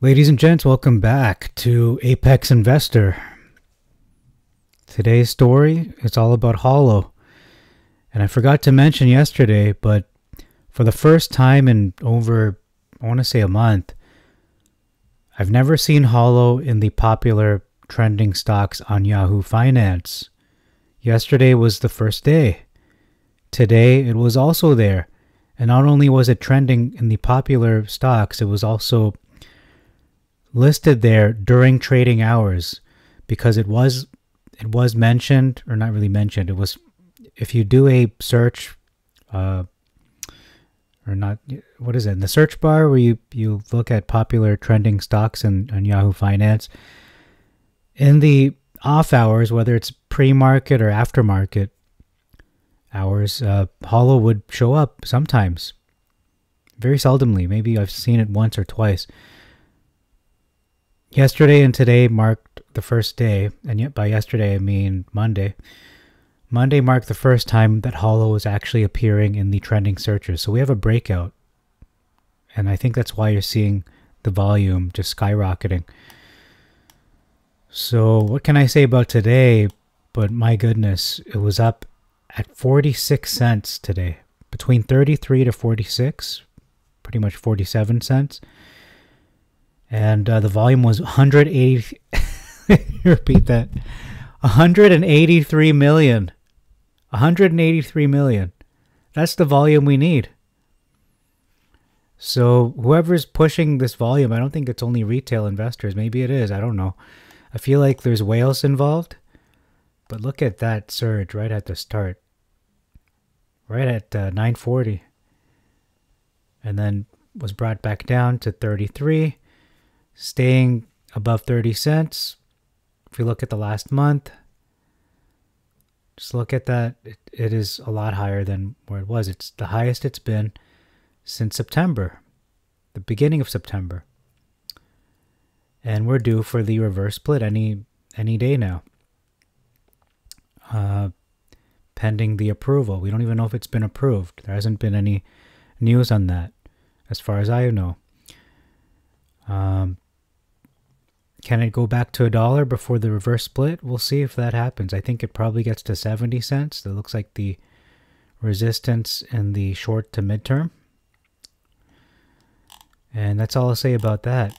Ladies and gents, welcome back to Apex Investor. Today's story is all about HOLO. And I forgot to mention yesterday, but for the first time in over, I want to say a month, I've never seen HOLO in the popular trending stocks on Yahoo Finance. Yesterday was the first day. Today it was also there. And not only was it trending in the popular stocks, it was also listed there during trading hours because it was it was mentioned or not really mentioned it was if you do a search uh or not what is it in the search bar where you you look at popular trending stocks and on Yahoo Finance in the off hours whether it's pre-market or aftermarket hours uh HOLO would show up sometimes very seldomly. Maybe I've seen it once or twice Yesterday and today marked the first day, and yet by yesterday I mean Monday. Monday marked the first time that HOLO was actually appearing in the trending searches. So we have a breakout. And I think that's why you're seeing the volume just skyrocketing. So what can I say about today? But my goodness, it was up at 46 cents today. Between 33 to 46, pretty much 47 cents and uh, the volume was 180 repeat that 183 million 183 million. That's the volume we need. So whoever's pushing this volume i don't think it's only retail investors. Maybe it is. I don't know. I feel like there's whales involved. But look at that surge right at the start. Right at uh, 940 and then was brought back down to 33 staying above 30 cents. If you look at the last month, just look at that. It, it is a lot higher than where it was. It's the highest it's been since September, the beginning of September. And we're due for the reverse split any any day now. Uh, pending the approval. We don't even know if it's been approved. There hasn't been any news on that, as far as I know. Um, can it go back to a dollar before the reverse split? We'll see if that happens. I think it probably gets to 70 cents. That looks like the resistance in the short to midterm. And that's all I'll say about that.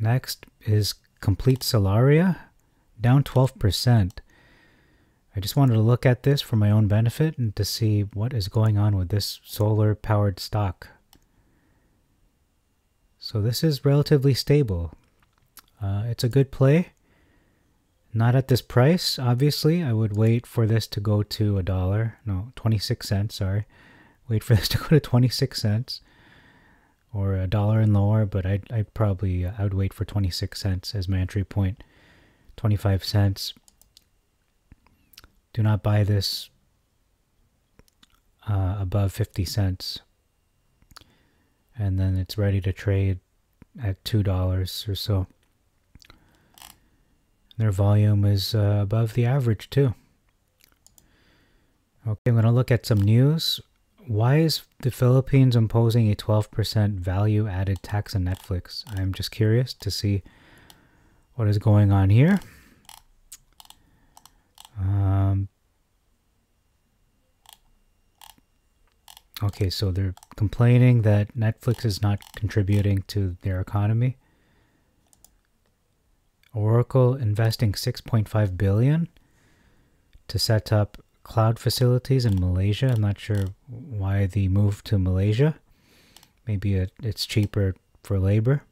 Next is Complete Solaria, down 12%. I just wanted to look at this for my own benefit and to see what is going on with this solar powered stock. So this is relatively stable. Uh, it's a good play. Not at this price, obviously. I would wait for this to go to a dollar. No, 26 cents, sorry. Wait for this to go to 26 cents or a dollar and lower, but I'd, I'd probably, uh, I would wait for 26 cents as my entry point. 25 cents. Do not buy this uh, above 50 cents and then it's ready to trade at $2 or so. Their volume is uh, above the average too. Okay, I'm going to look at some news. Why is the Philippines imposing a 12% value added tax on Netflix? I'm just curious to see what is going on here. Um, Okay, so they're complaining that Netflix is not contributing to their economy. Oracle investing 6.5 billion to set up cloud facilities in Malaysia. I'm not sure why the move to Malaysia. Maybe it, it's cheaper for labor.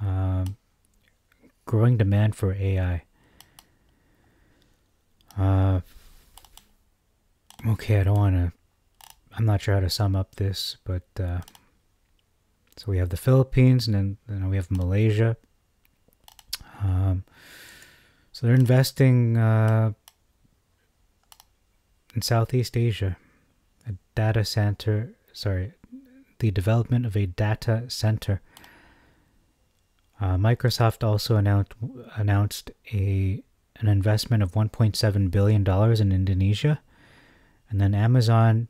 Um, growing demand for AI. Uh, Okay, I don't want to. I'm not sure how to sum up this, but uh, so we have the Philippines, and then, then we have Malaysia. Um, so they're investing uh, in Southeast Asia, a data center. Sorry, the development of a data center. Uh, Microsoft also announced announced a an investment of 1.7 billion dollars in Indonesia and then Amazon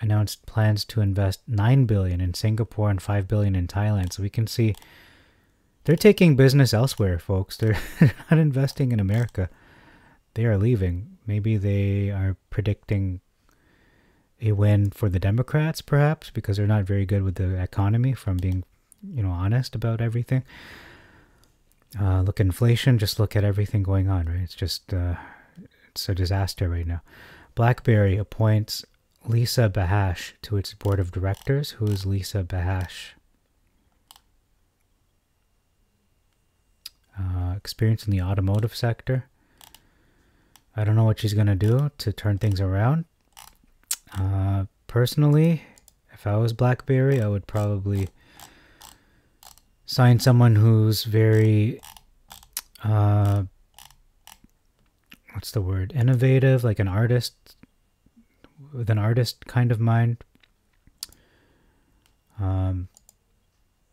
announced plans to invest 9 billion in Singapore and 5 billion in Thailand. So we can see they're taking business elsewhere, folks. They're not investing in America. They are leaving. Maybe they are predicting a win for the Democrats, perhaps, because they're not very good with the economy from being, you know, honest about everything. Uh, look at inflation, just look at everything going on, right? It's just, uh, it's a disaster right now. BlackBerry appoints Lisa Bahash to its board of directors. Who is Lisa Bahash? Uh, experience in the automotive sector. I don't know what she's going to do to turn things around. Uh, personally, if I was BlackBerry, I would probably sign someone who's very, uh, what's the word? Innovative, like an artist, with an artist kind of mind. Um,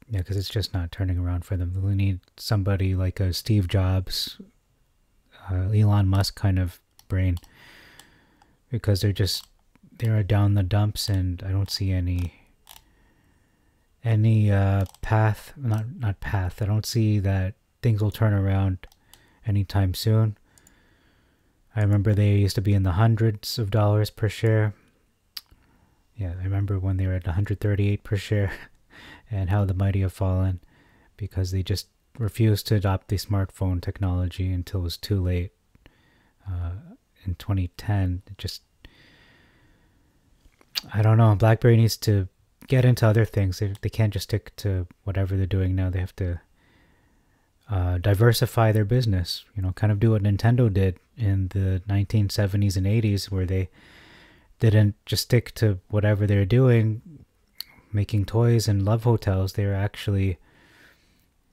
yeah, because it's just not turning around for them. They need somebody like a Steve Jobs, uh, Elon Musk kind of brain, because they're just they're down the dumps, and I don't see any any uh, path. Not not path. I don't see that things will turn around anytime soon. I remember they used to be in the hundreds of dollars per share. Yeah, I remember when they were at 138 per share. and how the mighty have fallen because they just refused to adopt the smartphone technology until it was too late. Uh, in 2010, it just I don't know. BlackBerry needs to get into other things. They they can't just stick to whatever they're doing now. They have to uh, diversify their business. You know, kind of do what Nintendo did in the 1970s and 80s, where they didn't just stick to whatever they're doing making toys and love hotels. They were actually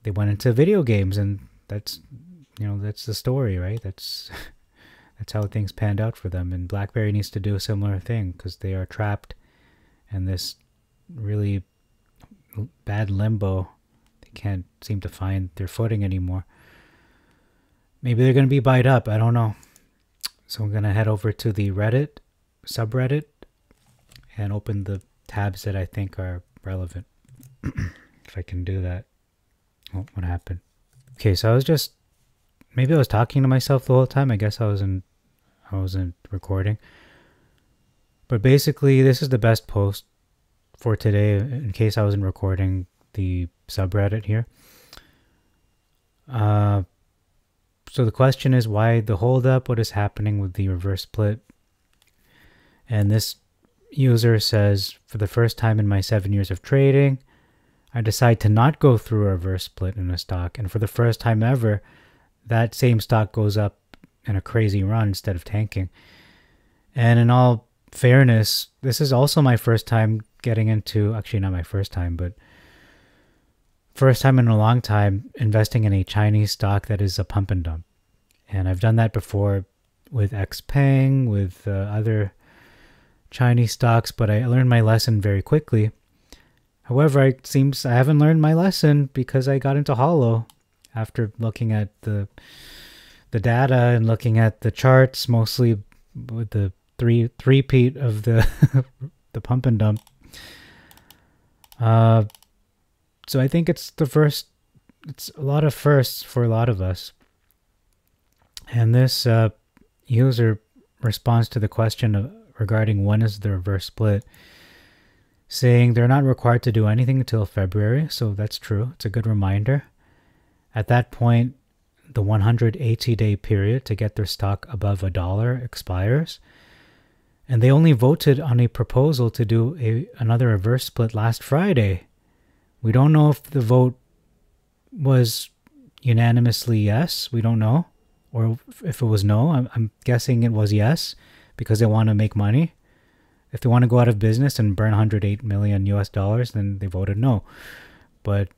they went into video games, and that's you know that's the story, right? That's that's how things panned out for them. And BlackBerry needs to do a similar thing because they are trapped in this really bad limbo. Can't seem to find their footing anymore. Maybe they're going to be buyed up. I don't know. So I'm going to head over to the Reddit subreddit and open the tabs that I think are relevant. if I can do that. Oh, what happened? Okay, so I was just maybe I was talking to myself the whole time. I guess I wasn't I wasn't recording. But basically, this is the best post for today in case I wasn't recording the subreddit here. Uh, so the question is why the holdup? What is happening with the reverse split? And this user says, for the first time in my seven years of trading, I decide to not go through a reverse split in a stock. And for the first time ever, that same stock goes up in a crazy run instead of tanking. And in all fairness, this is also my first time getting into, actually, not my first time, but first time in a long time investing in a Chinese stock that is a pump and dump. And I've done that before with Xpeng, with uh, other Chinese stocks, but I learned my lesson very quickly. However, it seems I haven't learned my lesson because I got into HOLO after looking at the the data and looking at the charts, mostly with the three three peat of the the pump and dump. Uh, so I think it's the first. It's a lot of firsts for a lot of us. And this uh, user responds to the question of regarding when is the reverse split, saying they're not required to do anything until February, so that's true. It's a good reminder. At that point, the 180 day period to get their stock above a dollar expires. And they only voted on a proposal to do a, another reverse split last Friday. We don't know if the vote was unanimously yes. We don't know. Or if it was no. I'm, I'm guessing it was yes because they want to make money. If they want to go out of business and burn 108 million US dollars, then they voted no. But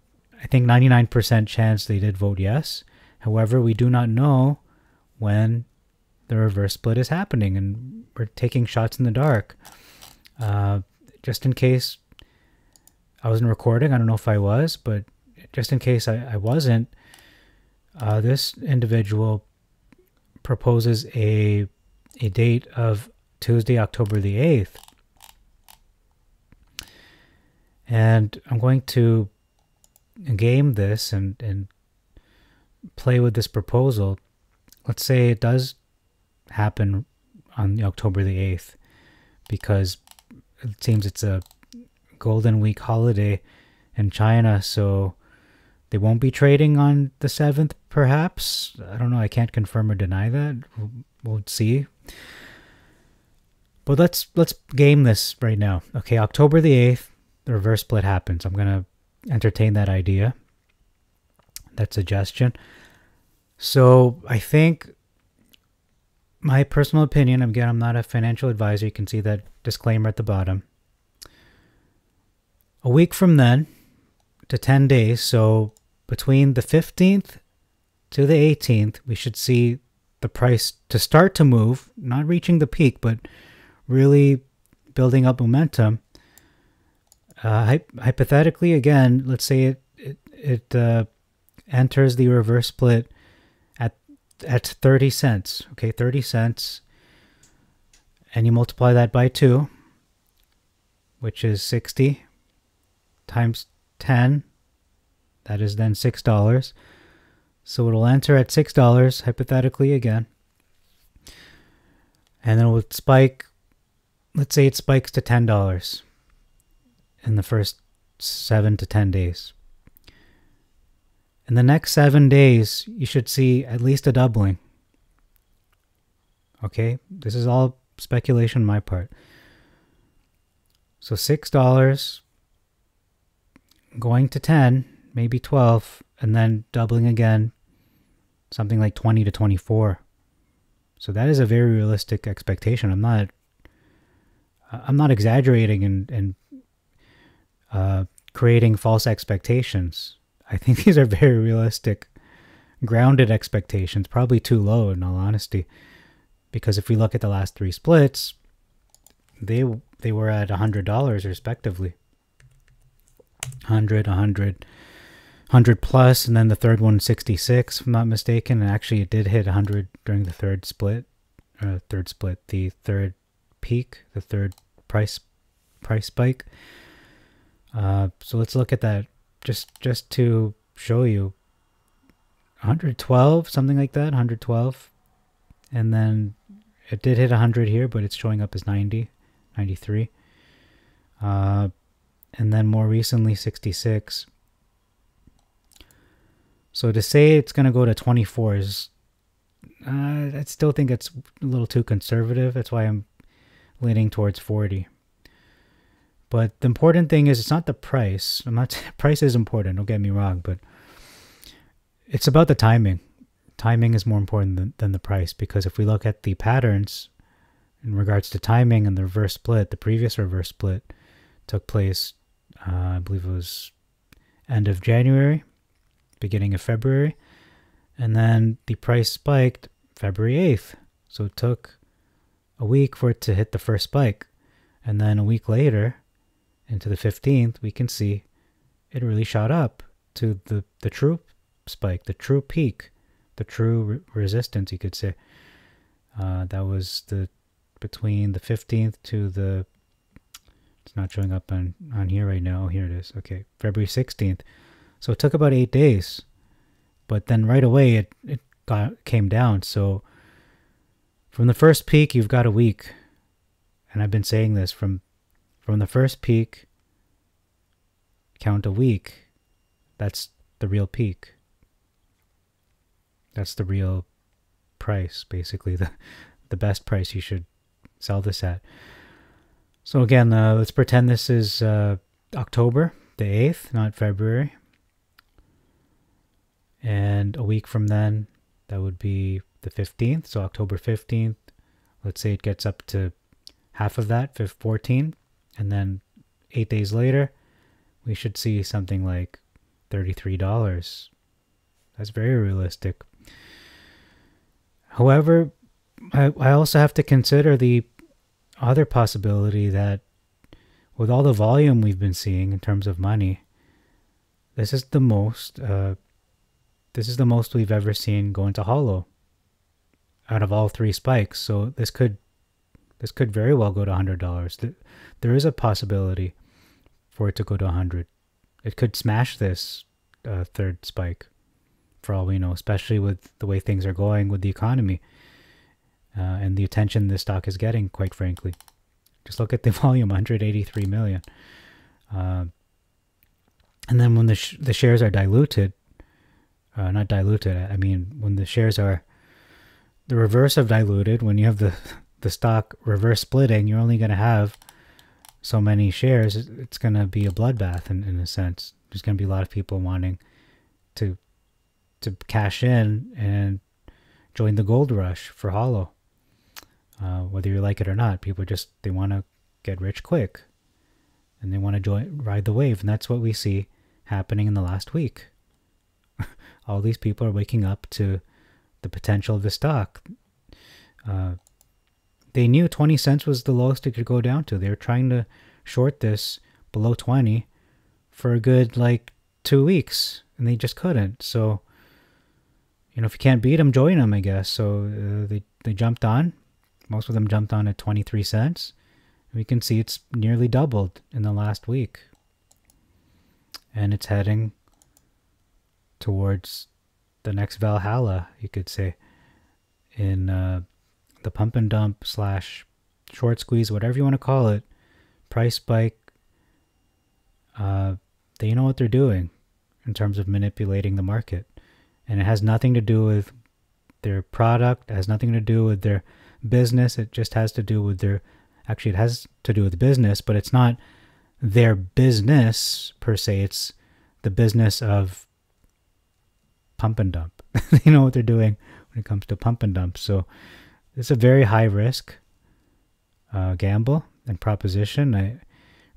I think 99% chance they did vote yes. However, we do not know when the reverse split is happening, and we're taking shots in the dark. Uh, just in case I wasn't recording, I don't know if I was, but just in case I, I wasn't, uh, this individual proposes a a date of Tuesday, October the 8th. And I'm going to game this and, and play with this proposal. Let's say it does happen on October the 8th because it seems it's a Golden Week holiday in China, so they won't be trading on the 7th, perhaps. I don't know. I can't confirm or deny that. We'll, see. But let's let's game this right now. Okay, October the 8th, the reverse split happens. I'm going to entertain that idea, that suggestion. So I think my personal opinion, again, I'm not a financial advisor. You can see that disclaimer at the bottom. A week from then to 10 days, so between the 15th to the 18th, we should see the price to start to move, not reaching the peak, but really building up momentum. Uh, hypothetically, again, let's say it it, it uh, enters the reverse split at at 30 cents. Okay, 30 cents, and you multiply that by two, which is 60 times 10. That is then six dollars. So it'll enter at six dollars hypothetically again, and then it would spike let's say it spikes to $10 in the first seven to 10 days. In the next seven days, you should see at least a doubling. Okay, this is all speculation on my part. So $6 going to 10, maybe 12, and then doubling again, something like 20 to 24. So that is a very realistic expectation. I'm not I'm not exaggerating and and uh, creating false expectations. I think these are very realistic, grounded expectations. Probably too low, in all honesty, because if we look at the last three splits, they they were at hundred dollars respectively. 100, 100, 100 plus, and then the third one 66, if I'm not mistaken. And actually, it did hit 100 during the third split, uh, third split, the third peak, the third price price spike. Uh, so let's look at that just just to show you 112 something like that 112 and then it did hit 100 here but it's showing up as 90 93 uh, and then more recently 66 so to say it's going to go to 24 is uh, I still think it's a little too conservative that's why I'm leaning towards 40. But the important thing is it's not the price. I'm not price is important, don't get me wrong, but it's about the timing. Timing is more important than, than the price because if we look at the patterns in regards to timing and the reverse split, the previous reverse split took place, uh, I believe it was end of January, beginning of February, and then the price spiked February 8th. So it took a week for it to hit the first spike. And then a week later, into the 15th, we can see it really shot up to the, the true spike, the true peak, the true re resistance, you could say. Uh, that was the between the 15th to the it's not showing up on on here right now. Oh, here it is. Okay, February 16th. So it took about eight days, but then right away it it got came down. So from the first peak, you've got a week. And I've been saying this from from the first peak, count a week. That's the real peak. That's the real price, basically the the best price you should sell this at. So again, uh, let's pretend this is uh, October the 8th, not February. And a week from then, that would be the 15th, so October 15th. Let's say it gets up to half of that, 14, and then eight days later, we should see something like $33. That's very realistic. However, I, I also have to consider the other possibility that with all the volume we've been seeing in terms of money, this is the most uh, this is the most we've ever seen go into HOLO out of all three spikes. So this could this could very well go to hundred dollars. There is a possibility for it to go to 100. It could smash this uh, third spike for all we know, especially with the way things are going with the economy uh, and the attention this stock is getting, quite frankly. Just look at the volume 183 million. Uh, and then when the, sh- the shares are diluted, uh, not diluted, I mean, when the shares are the reverse of diluted, when you have the, the stock reverse splitting, you're only going to have so many shares, it's going to be a bloodbath in, in a sense. There's going to be a lot of people wanting to to cash in and join the gold rush for HOLO. Uh, whether you like it or not, people just they want to get rich quick, and they want to join ride the wave, and that's what we see happening in the last week. All these people are waking up to the potential of the stock. Uh, they knew 20 cents was the lowest it could go down to. They were trying to short this below 20 for a good like two weeks, and they just couldn't. So, you know, if you can't beat them, join them, I guess. So uh, they they jumped on. Most of them jumped on at 23 cents. We can see it's nearly doubled in the last week, and it's heading towards the next Valhalla, you could say, in uh, the pump and dump slash short squeeze, whatever you want to call it, price spike. Uh, they know what they're doing in terms of manipulating the market, and it has nothing to do with their product. It has nothing to do with their business. It just has to do with their. Actually, it has to do with business, but it's not their business per se. It's the business of pump and dump. they know what they're doing when it comes to pump and dump. So it's a very high risk uh, gamble and proposition. I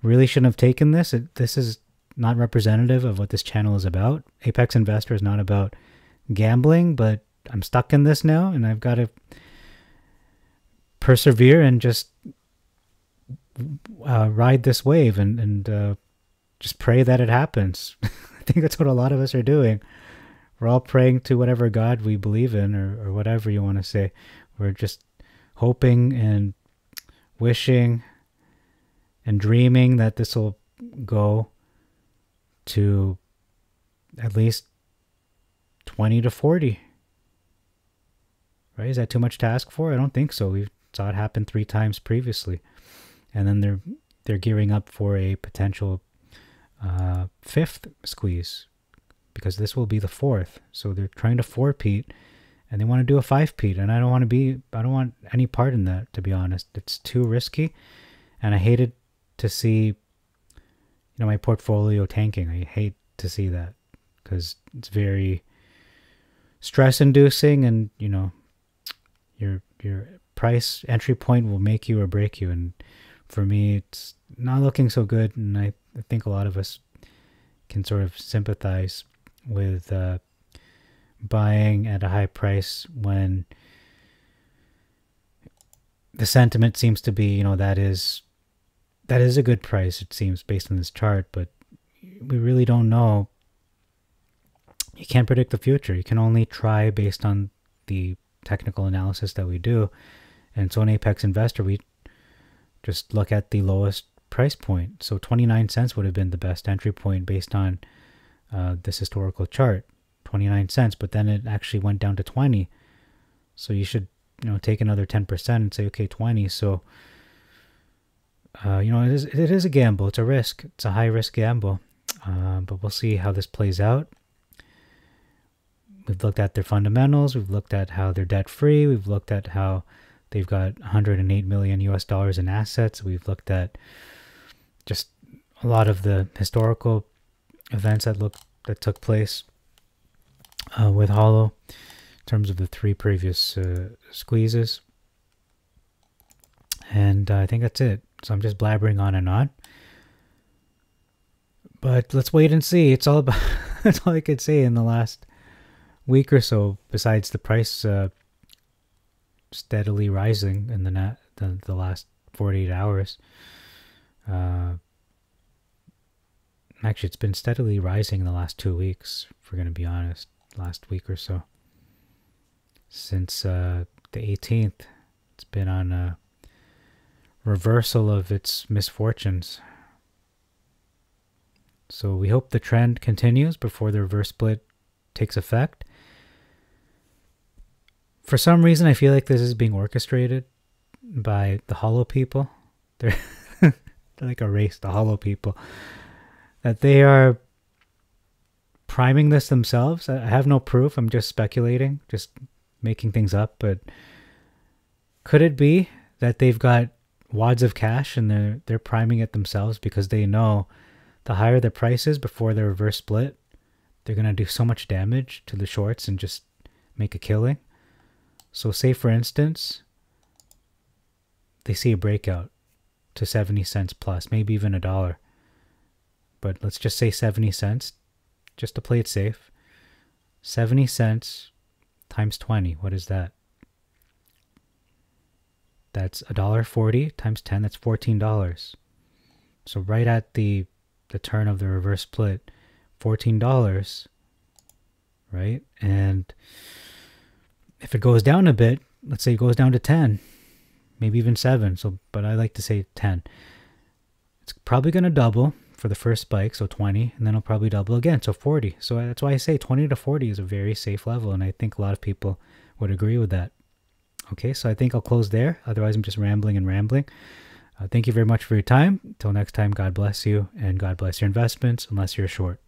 really shouldn't have taken this. It, this is not representative of what this channel is about. Apex Investor is not about gambling, but I'm stuck in this now and I've got to persevere and just uh, ride this wave and, and uh, just pray that it happens. I think that's what a lot of us are doing. We're all praying to whatever God we believe in or, or whatever you want to say. We're just hoping and wishing and dreaming that this will go to at least 20 to 40. Right? Is that too much to ask for? I don't think so. We saw it happen three times previously. And then they're they're gearing up for a potential uh, fifth squeeze because this will be the fourth. So they're trying to four-peat and they want to do a five peat and i don't want to be i don't want any part in that to be honest it's too risky and i hated to see you know my portfolio tanking i hate to see that because it's very stress inducing and you know your your price entry point will make you or break you and for me it's not looking so good and i, I think a lot of us can sort of sympathize with uh, buying at a high price when the sentiment seems to be, you know, that is that is a good price it seems based on this chart, but we really don't know. You can't predict the future. You can only try based on the technical analysis that we do. And so in Apex Investor, we just look at the lowest price point. So 29 cents would have been the best entry point based on uh, this historical chart. 29 cents, but then it actually went down to 20. So you should, you know, take another 10% and say, okay, 20. So, uh, you know, it is, it is a gamble. It's a risk. It's a high risk gamble. Uh, but we'll see how this plays out. We've looked at their fundamentals. We've looked at how they're debt free. We've looked at how they've got 108 million US dollars in assets. We've looked at just a lot of the historical events that look that took place uh, with HOLO in terms of the three previous uh, squeezes. And uh, I think that's it. So I'm just blabbering on and on. But let's wait and see. It's all about that's all I could say in the last week or so. Besides the price uh, steadily rising in the net the, the last 48 hours. Uh, actually, it's been steadily rising in the last two weeks. If we're going to be honest last week or so. Since uh, the 18th, it's been on a reversal of its misfortunes. So we hope the trend continues before the reverse split takes effect. For some reason, I feel like this is being orchestrated by the hollow people. They're, they're like a race, the hollow people. That they are priming this themselves. I have no proof. I'm just speculating, just making things up. But could it be that they've got wads of cash and they're they're priming it themselves because they know the higher the price is before the reverse split, they're gonna do so much damage to the shorts and just make a killing. So say for instance, they see a breakout to 70 cents plus, maybe even a dollar. But let's just say 70 cents just to play it safe. 70 cents times 20, what is that? That's $1.40 times 10, that's $14. So right at the the turn of the reverse split, $14, right? And if it goes down a bit, let's say it goes down to 10, maybe even 7, so but I like to say 10. It's probably going to double for the first spike, so 20, and then it'll probably double again, so 40. So that's why I say 20 to 40 is a very safe level, and I think a lot of people would agree with that. Okay, so I think I'll close there. Otherwise, I'm just rambling and rambling. Uh, thank you very much for your time. Until next time, God bless you, and God bless your investments, unless you're short.